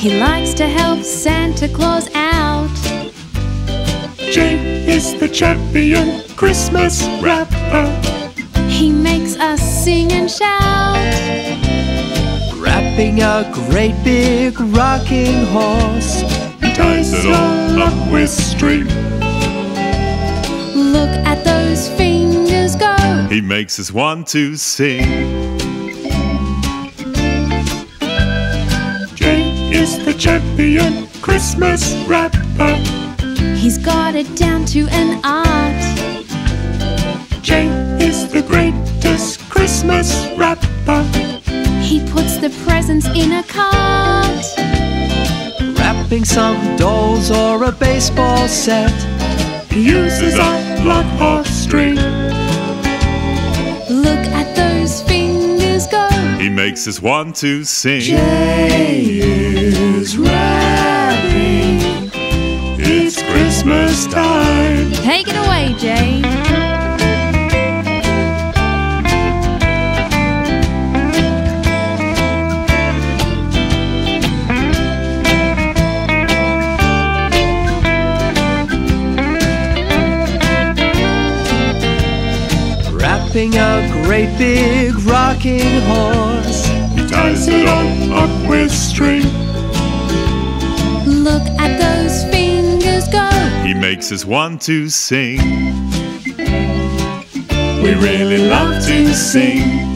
He likes to help Santa Claus out. Jay is the champion Christmas wrapper. He makes us sing and shout. Wrapping a great big rocking horse. He ties it all up with string. Look at those fingers go. He makes us want to sing. Champion Christmas wrapper. He's got it down to an art. Jay is the greatest Christmas wrapper. He puts the presents in a cart. Wrapping some dolls or a baseball set. He uses a lot of string. Look at those fingers go. He makes us want to sing. Jay is wrapping. It's Christmas time. Take it away, Jay. Wrapping a great big rocking horse. He ties it all up with string. Makes us want to sing. We really love to sing.